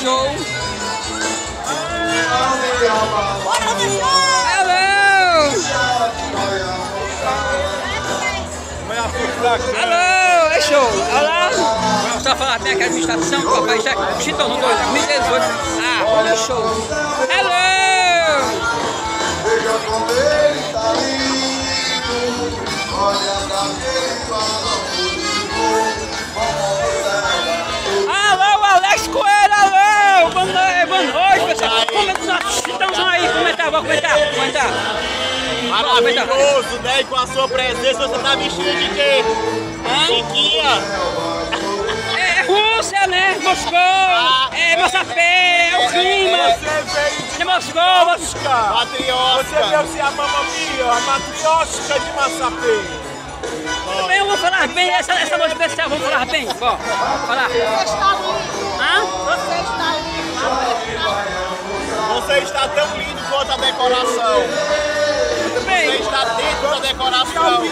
show. Bora, Ruda Show! Alô! Alô, é show. Olá. Vamos só falar bem aqui a administração Papai Jack. Chitão 2018. Ah, Ruda Show. Alô! Veja como ele tá lindo, olha alô! Boa noite, boa noite, pessoal. Como é que nós estamos aí? Comentar, vou comentar, comentar. Maravilhoso, né? E com a sua presença você tá vestido de quê? Chiquinha. É, é Rússia, né? Moscou, é Massapé, é o clima. É Moscou, Moscou. Patriota. Você deve ser a mamamia, a matriótica de Massapê. Também eu vou falar bem essa, essa noite especial, vamos falar bem. Bom, falar. Você está lindo! Hã? Você está lindo! Você está tão lindo quanto a decoração. Muito Você bem. está dentro da decoração.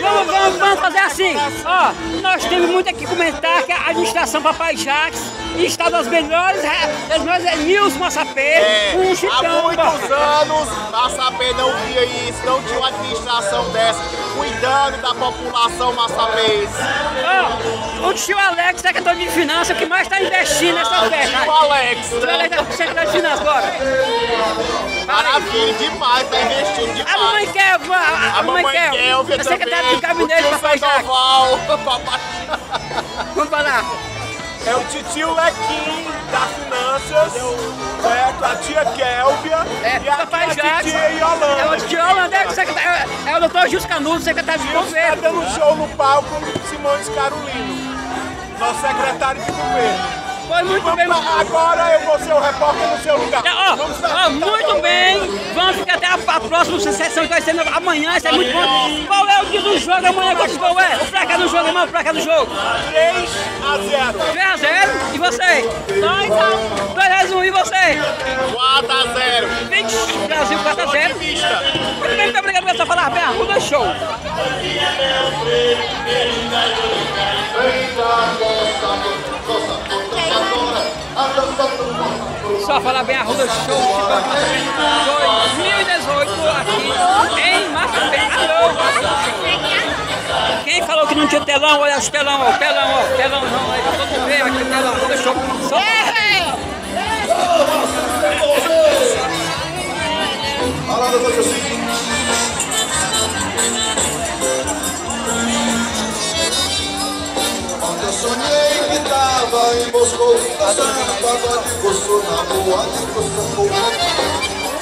Vamos, vamos, vamos fazer assim. Ó, nós temos muito aqui comentar que a administração Papai Jacques está das melhores, das melhores Nils Massapé, É, um há muitos anos Massapê não via isso, não tinha uma administração dessa, cuidando da população massapês. Ó, o tio Alex, secretário de finanças, que mais está investindo nessa festa. O Alex, O Alex é o secretário de finanças, bora. maravilha demais, tá investindo A mamãe demais. Kelvin, a, a, A mamãe Kelvin, a secretária gabinete do tio Papai Jacques. Sandoval, papai... titio Lequim da Finanças, certo? A tia Kélvia É, e a Papai tia Jacques. titia Yolanda. É o tio Holanda, é o secretário- é o doutor Gilson Canudo, secretário de Está governo. dando show no palco Simões Carolino, nosso secretário de governo. Foi muito bem. Agora eu vou ser o repórter no seu lugar. É, Ó, ó, muito bem. Vamos ficar até a, a próxima sessão que vai ser amanhã, isso é muito bom. Qual é o dia do jogo amanhã? Gols é? O placar do jogo, irmão, o placar do jogo. 3 a 0. 3 a 0 e você? 2 a 1. 2 a 1 e você? 4 a 0. Vixe, Brasil 4 a 0. Vista. Muito bem, muito obrigado por essa falar bem. Arruda show. Só falar bem, Arruda Show, Chicão Massapé 2018 aqui em Massapé. Alô! Quem falou que não tinha telão? Olha os telão, ó, telão, ó, telão não, aí tá todo bem aqui o telão, Arruda Show. Só doutor eu sonhei tava em Moscou Dançando pagode gostoso na rua de Moscou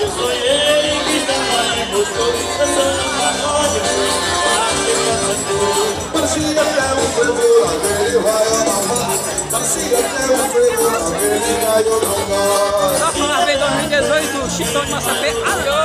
Eu sonhei que estava em Moscou, dançando pagode, Parecia até um fervor, aquele vai vai Parecia até um fervor, aquele vai vai Só falar bem 2018, Chitão de Massapé. Alô!